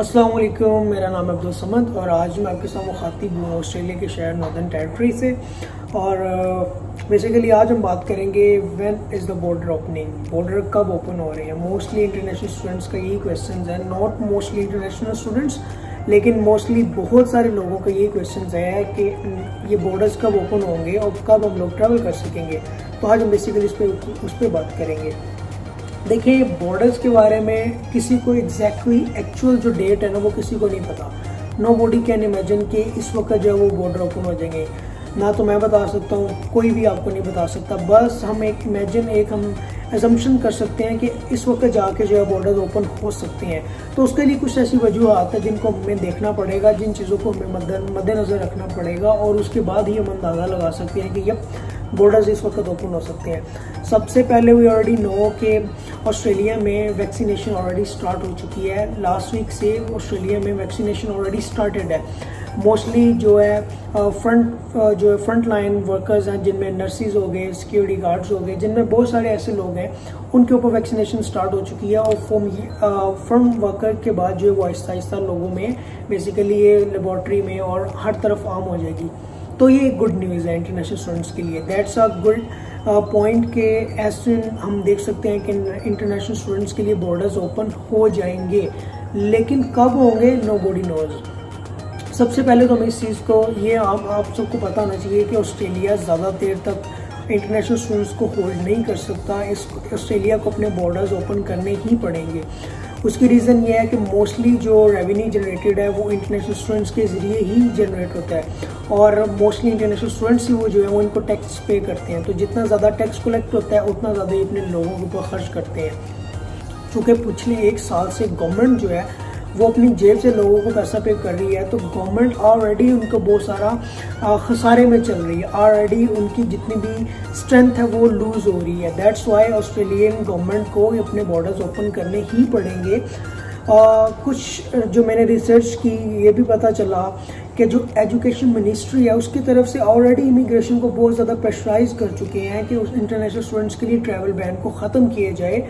वालेकुम मेरा नाम अब्दुल समद और आज मैं आपके साथ मुखातिब हूँ ऑस्ट्रेलिया के शहर नॉर्दर्न टेरिटरी से। और बेसिकली आज हम बात करेंगे when is the border opening border कब ओपन हो रहे हैं? मोस्टली इंटरनेशनल स्टूडेंट्स का यही क्वेश्चन है। नॉट मोस्टली इंटरनेशनल स्टूडेंट्स लेकिन मोस्टली बहुत सारे लोगों का यही क्वेश्चन है कि ये बॉर्डर्स कब ओपन होंगे और कब हम लोग ट्रैवल कर सकेंगे। तो आज हम बेसिकली उस पर उस पर बात करेंगे। देखिए बॉर्डर्स के बारे में किसी को एग्जैक्टली एक्चुअल जो डेट है ना, वो किसी को नहीं पता। नो बॉडी कैन इमेजिन कि इस वक्त जो है वो बॉर्डर ओपन हो जाएँगे। ना तो मैं बता सकता हूँ, कोई भी आपको नहीं बता सकता। बस हम एक इमेजिन एक हम एजम्पन कर सकते हैं कि इस वक्त जाके जो है बॉर्डर ओपन हो सकते हैं। तो उसके लिए कुछ ऐसी वजूहत है जिनको हमें देखना पड़ेगा, जिन चीज़ों को हमें मद्देनज़र रखना पड़ेगा और उसके बाद ही हम अंदाज़ा लगा सकते हैं कि यह बॉर्डर्स इस वक्त ओपन हो सकते हैं। सबसे पहले वी ऑलरेडी नो कि ऑस्ट्रेलिया में वैक्सीनेशन ऑलरेडी स्टार्ट हो चुकी है। लास्ट वीक से ऑस्ट्रेलिया में वैक्सीनेशन ऑलरेडी स्टार्टेड है। मोस्टली जो है फ्रंट जो है फ्रंट लाइन वर्कर्स हैं, जिनमें नर्सिस हो गए सिक्योरिटी गार्ड्स हो गए, जिनमें बहुत सारे ऐसे लोग हैं, उनके ऊपर वैक्सीनेशन स्टार्ट हो चुकी है। और फ्रॉम फ्रंट वर्कर के बाद जो है वो आहिस्ता आहिस्ता लोगों में बेसिकली ये लेबॉर्ट्री में और हर तरफ़ आम हो जाएगी। तो ये गुड न्यूज़ है इंटरनेशनल स्टूडेंट्स के लिए. दैट्स अ गुड पॉइंट के एज हम देख सकते हैं कि इंटरनेशनल स्टूडेंट्स के लिए बॉर्डर्स ओपन हो जाएँगे. लेकिन कब होंगे? नो बॉडी नोज़ सबसे पहले तो हमें इस चीज़ को, ये आप आप सबको पता होना चाहिए कि ऑस्ट्रेलिया ज़्यादा देर तक इंटरनेशनल स्टूडेंट्स को होल्ड नहीं कर सकता. इस ऑस्ट्रेलिया को अपने बॉर्डर्स ओपन करने ही पड़ेंगे. उसकी रीज़न ये है कि मोस्टली जो रेवेन्यू जनरेटेड है, वो इंटरनेशनल स्टूडेंट्स के ज़रिए ही जनरेट होता है। और मोस्टली इंटरनेशनल स्टूडेंट्स ही वो जो है, वो इनको टैक्स पे करते हैं। तो जितना ज़्यादा टैक्स कलेक्ट होता है, उतना ज़्यादा ही अपने लोगों के ऊपर खर्च करते हैं। चूँकि पिछले एक साल से गवर्नमेंट जो है वो अपनी जेब से लोगों को पैसा पे कर रही है तो गवर्नमेंट ऑलरेडी उनको बहुत सारा खसारे में चल रही है। ऑलरेडी उनकी जितनी भी स्ट्रेंथ है वो लूज हो रही है। दैट्स वाई ऑस्ट्रेलियन गवर्नमेंट को अपने बॉर्डर्स ओपन करने ही पड़ेंगे। आ, कुछ जो मैंने रिसर्च की ये भी पता चला कि जो एजुकेशन मिनिस्ट्री है उसकी तरफ़ से ऑलरेडी इमिग्रेशन को बहुत ज़्यादा प्रेशराइज कर चुके हैं कि उस इंटरनेशनल स्टूडेंट्स के लिए ट्रैवल बैन को ख़त्म किया जाए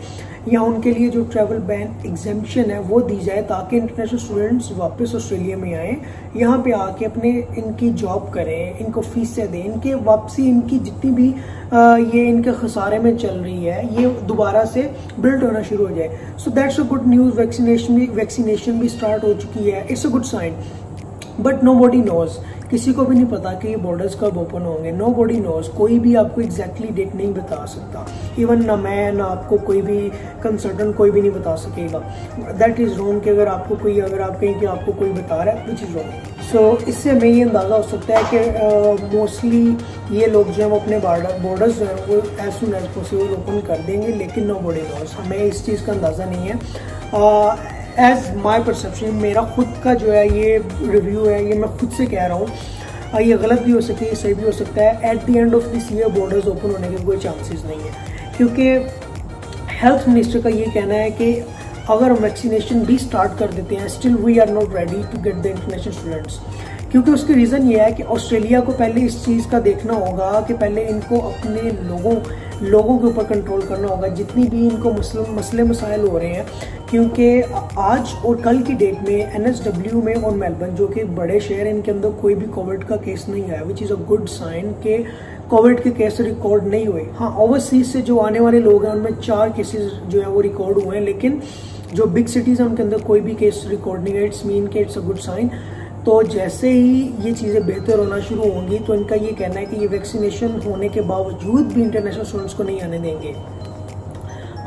या उनके लिए जो ट्रैवल बैन एग्जामेशन है वो दी जाए ताकि इंटरनेशनल स्टूडेंट्स वापस ऑस्ट्रेलिया में आएँ यहाँ पे आके अपने इनकी जॉब करें इनको फीसें दें इनके वापसी इनकी जितनी भी आ, ये इनके खसारे में चल रही है ये दोबारा से बिल्ड होना शुरू हो जाए। So that's a good news vaccination भी वैक्सीनेशन भी स्टार्ट हो चुकी है। It's a good sign but nobody knows किसी को भी नहीं पता कि ये बॉर्डर्स कब ओपन होंगे. नो बॉडी नोज़ कोई भी आपको एग्जैक्टली डेट नहीं बता सकता. इवन ना मैं ना आपको कोई भी कंसल्टेंट कोई भी नहीं बता सकेगा. दैट इज़ रॉन्ग कि अगर आपको कोई अगर आप कहें कि आपको कोई बता रहा है विच इज़ रॉन्ग सो इससे हमें ये अंदाज़ा हो सकता है कि मोस्टली uh, ये लोग जो है वो अपने बॉर्डर बॉर्डर्स जो है वो as soon as possible open कर देंगे लेकिन नो बॉडी नोज़ हमें इस चीज़ का अंदाज़ा नहीं है. uh, एज माई परसेप्शन मेरा खुद का जो है ये रिव्यू है, ये मैं खुद से कह रहा हूँ। ये गलत भी हो सकती है सही भी हो सकता है। At the end of this year borders open होने के कोई चांसेस नहीं है। क्योंकि हेल्थ मिनिस्टर का ये कहना है कि अगर हम वैक्सीनेशन भी स्टार्ट कर देते हैं still we are not ready to get the international students क्योंकि उसकी रीज़न ये है कि ऑस्ट्रेलिया को पहले इस चीज़ का देखना होगा कि पहले इनको अपने लोगों लोगों के ऊपर कंट्रोल करना होगा। जितनी भी इनको मुस्लिम मसले मसाइल हो रहे हैं, क्योंकि आज और कल की डेट में एनएसडब्ल्यू में और मेलबर्न जो कि बड़े शहर हैं, इनके अंदर कोई भी कोविड का केस नहीं आया which is a good sign के कोविड के केस रिकॉर्ड नहीं हुए। हाँ ओवरसीज से जो आने वाले लोग हैं, उनमें चार केसेस जो है, वो रिकॉर्ड हुए हैं, लेकिन जो बिग सिटीज़ हैं, उनके अंदर कोई भी केस रिकॉर्ड नहीं है। इट्स मीन के इट्स अ गुड साइन तो जैसे ही ये चीज़ें बेहतर होना शुरू होंगी तो इनका ये कहना है कि ये वैक्सीनेशन होने के बावजूद भी इंटरनेशनल स्टूडेंट्स को नहीं आने देंगे।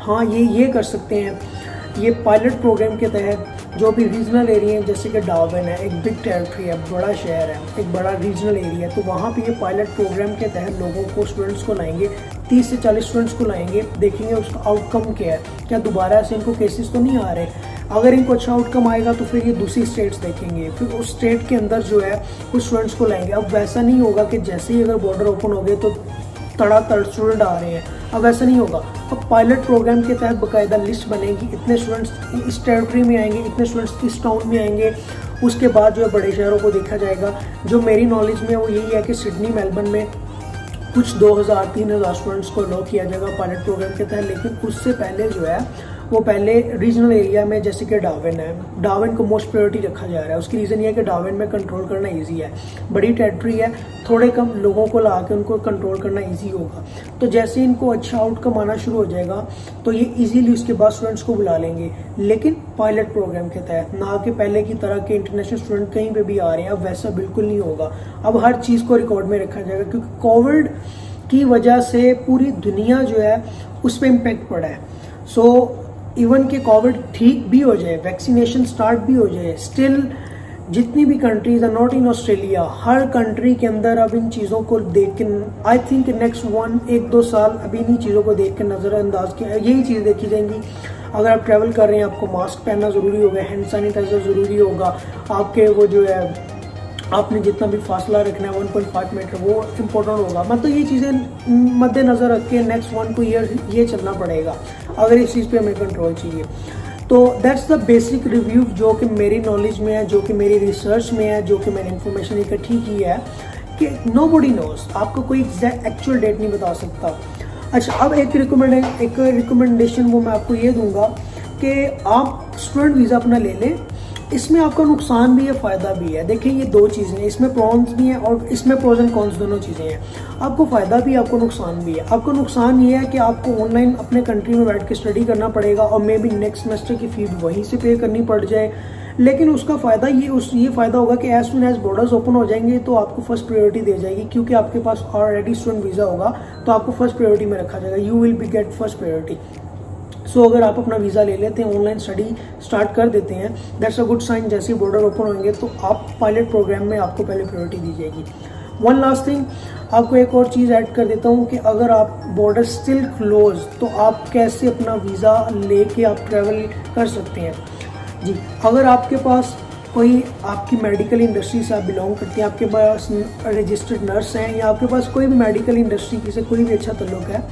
हाँ ये ये कर सकते हैं। ये पायलट प्रोग्राम के तहत जो भी रीजनल एरिया है, जैसे कि डावन है, एक बिग टेरिटरी है, बड़ा शहर है, एक बड़ा रीजनल एरिया है तो वहाँ पे ये पायलट प्रोग्राम के तहत लोगों को स्टूडेंट्स को लाएँगे। 30 से 40 स्टूडेंट्स को लाएँगे, देखेंगे उसका आउटकम क्या है। क्या दोबारा से इनको केसेस तो नहीं आ रहे? अगर इनको अच्छा आउटकम आएगा तो फिर ये दूसरी स्टेट्स देखेंगे। फिर उस स्टेट के अंदर जो है उस स्टूडेंट्स को लाएँगे। अब वैसा नहीं होगा कि जैसे ही अगर बॉर्डर ओपन हो गए तो तड़ा तड़ स्टूडेंट आ रहे हैं। अब ऐसा नहीं होगा। अब पायलट प्रोग्राम के तहत बाकायदा लिस्ट बनेगी। इतने स्टूडेंट्स इस टेरिटरी में आएँगे, इतने स्टूडेंट्स इस टाउन में आएँगे। उसके बाद जो है बड़े शहरों को देखा जाएगा। जो मेरी नॉलेज में वो यही है कि सिडनी, मेलबर्न में कुछ 2000 3000 स्टूडेंट्स को लो किया जाएगा पायलट प्रोग्राम के तहत। लेकिन उससे पहले जो है वो पहले रीजनल एरिया में जैसे कि डाविन है। डाविन को मोस्ट प्रायोरिटी रखा जा रहा है। उसकी रीज़न ये है कि डाविन में कंट्रोल करना ईजी है। बड़ी टेरिटरी है। थोड़े कम लोगों को ला के उनको कंट्रोल करना ईजी होगा। तो जैसे इनको अच्छा आउटकम आना शुरू हो जाएगा तो ये ईजीली उसके बाद स्टूडेंट्स को बुला लेंगे। लेकिन पायलट प्रोग्राम के तहत ना कि पहले की तरह के इंटरनेशनल स्टूडेंट कहीं पर भी आ रहे हैं। अब वैसा बिल्कुल नहीं होगा। अब हर चीज़ को रिकॉर्ड में रखा जाएगा क्योंकि कोविड की वजह से पूरी दुनिया जो है उस पर इम्पेक्ट पड़ा है। सो so, इवन के कोविड ठीक भी हो जाए, वैक्सीनेशन स्टार्ट भी हो जाए स्टिल जितनी भी countries are not in Australia her country के अंदर अब इन चीज़ों को देख के आई थिंक नेक्स्ट वन एक, दो साल अभी इन्हीं चीज़ों को देख के नज़रअंदाज किया यही चीज़ देखी जाएँगी। अगर आप ट्रैवल कर रहे हैं, आपको मास्क पहनना ज़रूरी होगा हैंड सैनिटाइजर ज़रूरी होगा, आपके वो जो है आपने जितना भी फासला रखना है 1.5 मीटर वो इम्पोर्टेंट होगा। मतलब ये चीज़ें मद्देनज़र रख के नेक्स्ट वन टू ईयर ये चलना पड़ेगा, अगर इस चीज़ पे हमें कंट्रोल चाहिए। तो दैट्स द बेसिक रिव्यू जो कि मेरी नॉलेज में है, जो कि मेरी रिसर्च में है, जो कि मैंने इन्फॉर्मेशन इकट्ठी की है कि नो बडी नोज़ आपको कोई एक्चुअल डेट नहीं बता सकता। अच्छा अब एक रिकमेंड एक रिकमेंडेशन वो मैं आपको ये दूँगा कि आप स्टूडेंट वीज़ा अपना ले लें इसमें आपका नुकसान भी है, फ़ायदा भी है। देखिए ये दो चीज़ें हैं। इसमें प्रॉन्स भी हैं और इसमें प्रोज एंड कॉन्स दोनों चीज़ें हैं। आपको फ़ायदा भी आपको नुकसान भी है। आपको नुकसान ये है कि आपको ऑनलाइन अपने कंट्री में बैठ के स्टडी करना पड़ेगा और मे बी नेक्स्ट सेमेस्टर की फ़ीस वहीं से पे करनी पड़ जाए। लेकिन उसका फ़ायदा ये, उस, ये फ़ायदा होगा कि as soon as borders open हो जाएँगे तो आपको फ़र्स्ट प्रायोरिटी दे जाएगी। क्योंकि आपके पास ऑलरेडी स्टूडेंट वीज़ा होगा तो आपको फ़र्स्ट प्रायोरिटी में रखा जाएगा। You will be get first priority so so, अगर आप अपना वीज़ा ले लेते हैं ऑनलाइन स्टडी स्टार्ट कर देते हैं दैट्स अ गुड साइन जैसे बॉर्डर ओपन होंगे तो आप पायलट प्रोग्राम में आपको पहले प्रायोरिटी दी जाएगी। वन लास्ट थिंग आपको एक और चीज़ ऐड कर देता हूँ कि अगर आप बॉर्डर स्टिल क्लोज तो आप कैसे अपना वीज़ा लेके आप ट्रैवल कर सकते हैं? जी अगर आपके पास कोई आपकी मेडिकल इंडस्ट्री से आप बिलोंग करते हैं आपके पास रजिस्टर्ड नर्स हैं या आपके पास कोई भी मेडिकल इंडस्ट्री से कोई भी अच्छा तल्लुक है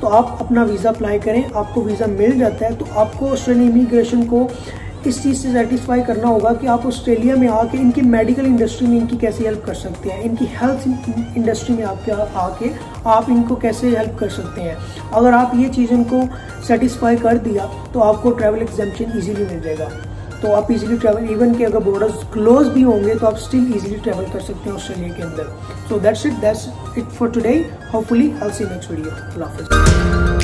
तो आप अपना वीज़ा अप्लाई करें, आपको वीज़ा मिल जाता है तो आपको ऑस्ट्रेलियन इमिग्रेशन को इस चीज़ से सेटिस्फाई करना होगा कि आप ऑस्ट्रेलिया में आके इनकी मेडिकल इंडस्ट्री में इनकी कैसे हेल्प कर सकते हैं, इनकी हेल्थ इंडस्ट्री में आपके आके आप इनको कैसे हेल्प कर सकते हैं। अगर आप ये चीज़ इनको सेटिस्फाई कर दिया तो आपको ट्रैवल एग्जामेशन ईजिली मिल जाएगा। तो आप इजीली ट्रैवल इवन के अगर बॉर्डर्स क्लोज भी होंगे तो आप स्टिल इजीली ट्रैवल कर सकते हैं ऑस्ट्रेलिया के अंदर. So that's it that's it for today hopefully I see next video अल्लाह हाफिज़